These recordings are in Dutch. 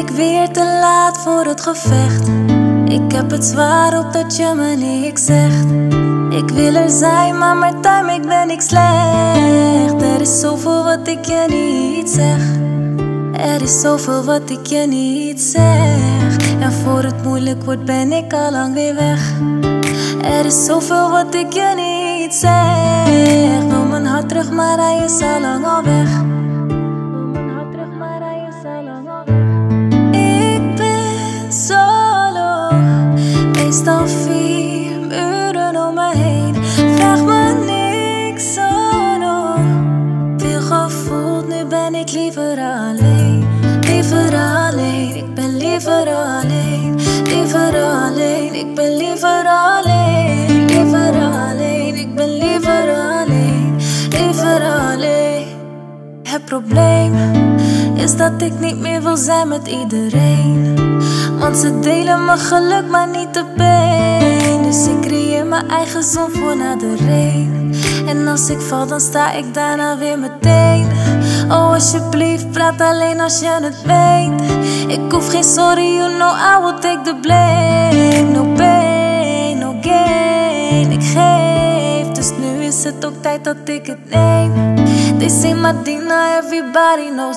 ik weer te laat voor het gevecht. Ik heb het zwaar op dat je me niks zegt. Ik wil er zijn, maar met timing ben ik slecht. Er is zoveel wat ik je niet zeg. Er is zoveel wat ik je niet zeg. En voor het moeilijk wordt, ben ik al lang weer weg. Er is zoveel wat ik je niet zeg. Wil mijn hart terug, maar hij is al lang al weg. Ik liever alleen. Liever alleen, ik ben liever alleen. Liever alleen, ik ben liever alleen. Liever alleen, ik ben liever alleen. Liever alleen. Het probleem is dat ik niet meer wil zijn met iedereen. Want ze delen mijn geluk, maar niet de pijn. Dus ik creëer mijn eigen zon voor na de regen. En als ik val, dan sta ik daarna weer meteen. Alsjeblieft, praat alleen als je het meent. Ik hoef geen sorry, you know I will take the blame. No pain, no gain. Ik geef, dus nu is het ook tijd dat ik het neem. They say Madina, everybody knows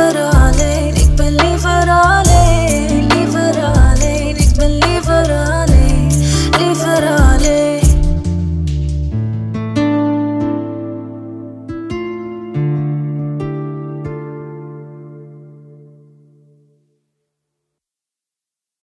alleen. Liever